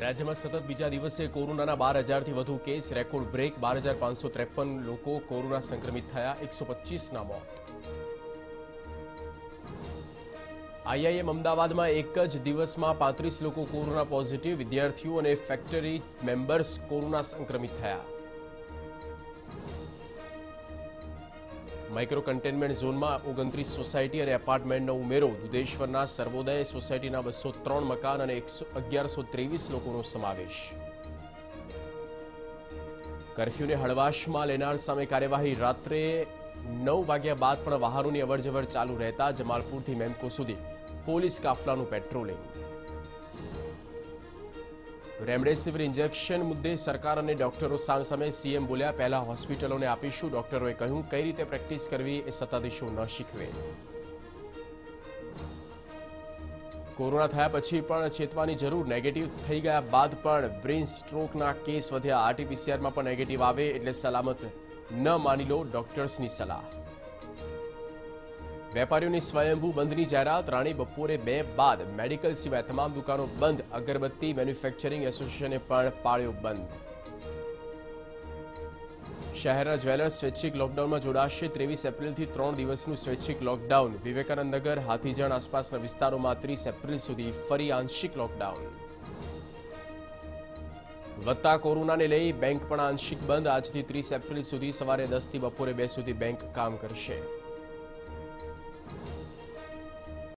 રાજ્યમાં સતત બીજા દિવસે કોરોનાના બાર હજારથી વધુ કેસ રેકોર્ડ બ્રેક બાર હજાર પાંચસો ત્રેપન લોકો કોરોના સંક્રમિત થયા એકસો પચીસના મોત આઈઆઈએમ અમદાવાદમાં એક જ દિવસમાં પાંત્રીસ લોકો કોરોના પોઝિટિવ વિદ્યાર્થીઓ અને ફેક્ટરી મેમ્બર્સ કોરોના સંક્રમિત થયા માઇક્રો કન્ટેનમેન્ટ ઝોનમાં ઓગણત્રીસ સોસાયટી અને એપાર્ટમેન્ટનો ઉમેરો દુધેશ્વરના સર્વોદય સોસાયટીના બસો ત્રણ મકાન અને એકસો અગિયારસો ત્રેવીસ લોકોનો સમાવેશ કરફ્યુને હળવાશમાં લેનાર સામે કાર્યવાહી રાત્રે નવ વાગ્યા બાદ પણ વાહનોની અવરજવર ચાલુ રહેતા જમાલપુરથી મેમકો સુધી પોલીસ કાફલાનું પેટ્રોલિંગ રેમડેસિવિર ઇન્જેક્શન મુદ્દે સરકાર અને ડોક્ટરો સામસામે સીએમ બોલ્યા પહેલા હોસ્પિટલોને આપીશું ડોક્ટરોએ કહ્યું કઈ રીતે પ્રેક્ટિસ કરવી એ સત્તાધીશો ન શીખવે કોરોના થયા પછી પણ ચેતવાની જરૂર નેગેટિવ થઈ ગયા બાદ પણ બ્રેઇન સ્ટ્રોકના કેસ વધ્યા આરટીપીસીઆરમાં પણ નેગેટિવ આવે એટલે સલામત ન માની લો ડોક્ટર્સની સલાહ વેપારીઓની સ્વયંભૂ બંધની જાહેરાત રાણી બપોરે બે બાદ મેડિકલ સિવાય તમામ દુકાનો બંધ અગરબત્તી મેન્યુફેક્ચરિંગ એસોસિએશને પણ પાળ્યો બંધ શહેરના જ્વેલર્સ સ્વૈચ્છિક લોકડાઉનમાં જોડાશે ત્રેવીસ એપ્રિલથી ત્રણ દિવસનું સ્વૈચ્છિક લોકડાઉન વિવેકાનંદ નગર હાથીજણ આસપાસના વિસ્તારોમાં ત્રીસ એપ્રિલ સુધી ફરી આંશિક લોકડાઉન વધતા કોરોનાને લઈ બેંક પણ આંશિક બંધ આજથી ત્રીસ એપ્રિલ સુધી સવારે દસથી બપોરે બે સુધી બેંક કામ કરશે